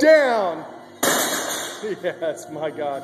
Down. Yes, my God.